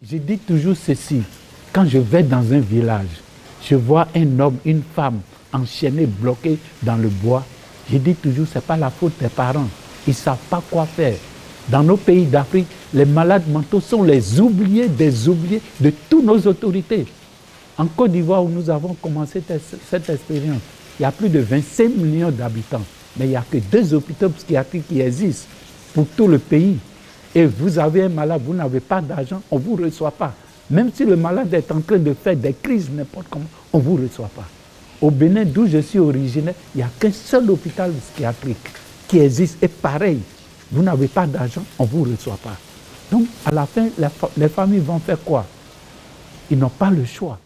Je dis toujours ceci, quand je vais dans un village, je vois un homme, une femme enchaînés, bloqués dans le bois, je dis toujours, ce n'est pas la faute des parents. Ils ne savent pas quoi faire. Dans nos pays d'Afrique, les malades mentaux sont les oubliés des oubliés de toutes nos autorités. En Côte d'Ivoire, où nous avons commencé cette expérience, il y a plus de 25 millions d'habitants, mais il n'y a que deux hôpitaux psychiatriques qui existent pour tout le pays et vous avez un malade, vous n'avez pas d'argent, on ne vous reçoit pas. Même si le malade est en train de faire des crises n'importe comment, on ne vous reçoit pas. Au Bénin, d'où je suis originaire, il n'y a qu'un seul hôpital psychiatrique qui existe. Et pareil, vous n'avez pas d'argent, on ne vous reçoit pas. Donc, à la fin, les familles vont faire quoi? Ils n'ont pas le choix.